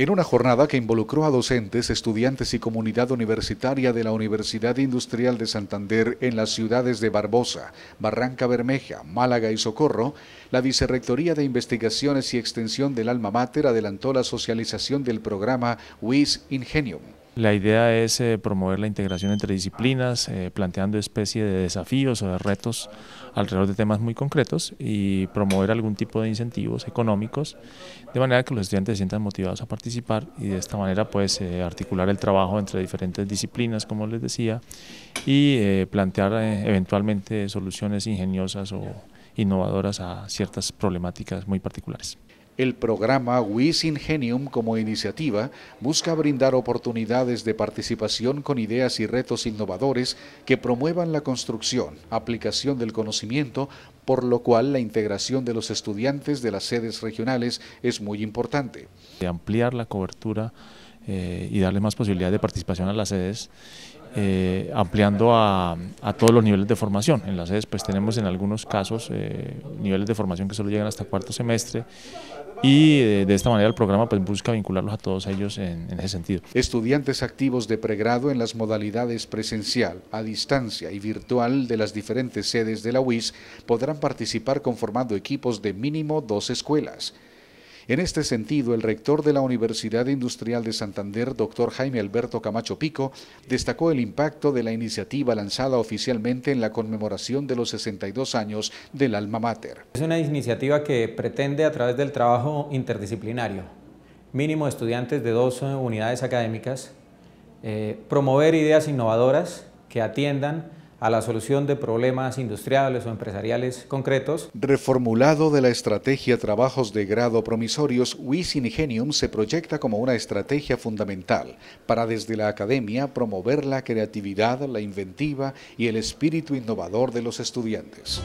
En una jornada que involucró a docentes, estudiantes y comunidad universitaria de la Universidad Industrial de Santander en las ciudades de Barbosa, Barranca Bermeja, Málaga y Socorro, la Vicerrectoría de Investigaciones y Extensión del Alma Mater adelantó la socialización del programa WIS Ingenium. La idea es eh, promover la integración entre disciplinas, eh, planteando especie de desafíos o de retos alrededor de temas muy concretos y promover algún tipo de incentivos económicos, de manera que los estudiantes se sientan motivados a participar y de esta manera pues eh, articular el trabajo entre diferentes disciplinas, como les decía, y plantear eventualmente soluciones ingeniosas o innovadoras a ciertas problemáticas muy particulares. El programa WIS Ingenium como iniciativa busca brindar oportunidades de participación con ideas y retos innovadores que promuevan la construcción, aplicación del conocimiento, por lo cual la integración de los estudiantes de las sedes regionales es muy importante. De ampliar la cobertura eh, y darle más posibilidad de participación a las sedes eh, ampliando a, todos los niveles de formación. En las sedes pues tenemos en algunos casos eh, niveles de formación que solo llegan hasta cuarto semestre y eh, de esta manera el programa pues, busca vincularlos a todos ellos en, en, ese sentido. Estudiantes activos de pregrado en las modalidades presencial, a distancia y virtual de las diferentes sedes de la UIS podrán participar conformando equipos de mínimo dos escuelas. En este sentido, el rector de la Universidad Industrial de Santander, doctor Jaime Alberto Camacho Pico, destacó el impacto de la iniciativa lanzada oficialmente en la conmemoración de los 62 años del Alma Mater. Es una iniciativa que pretende, a través del trabajo interdisciplinario, mínimo estudiantes de dos unidades académicas, eh, promover ideas innovadoras que atiendan a la solución de problemas industriales o empresariales concretos. Reformulado de la estrategia Trabajos de Grado Promisorios, WIS Ingenium se proyecta como una estrategia fundamental para desde la academia promover la creatividad, la inventiva y el espíritu innovador de los estudiantes.